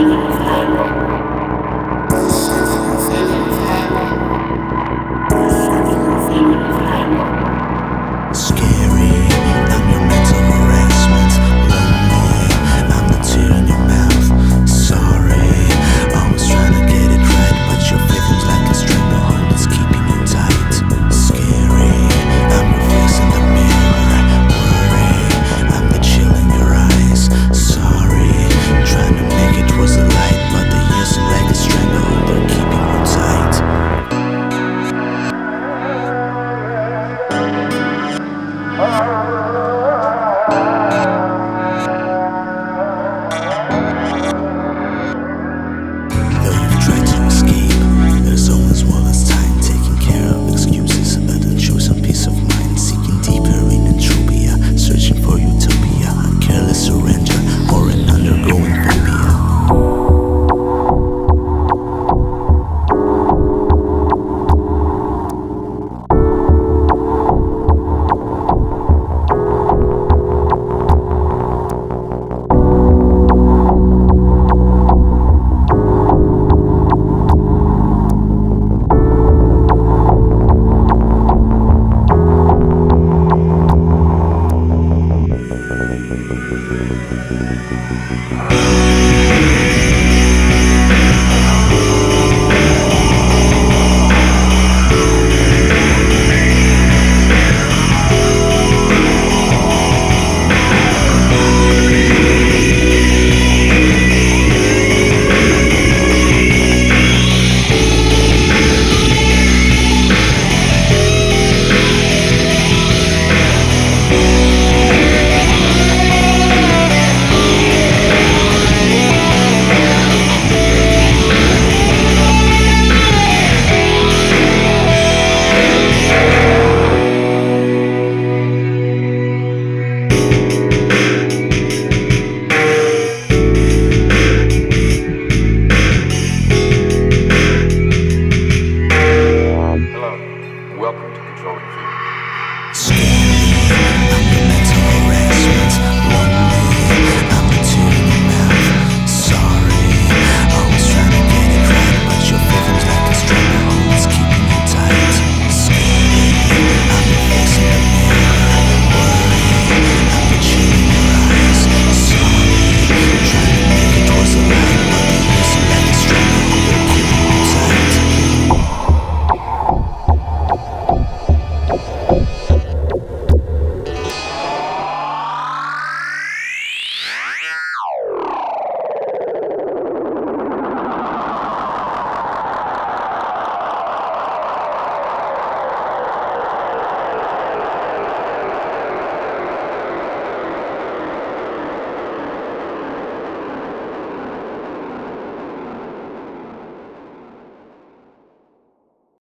何?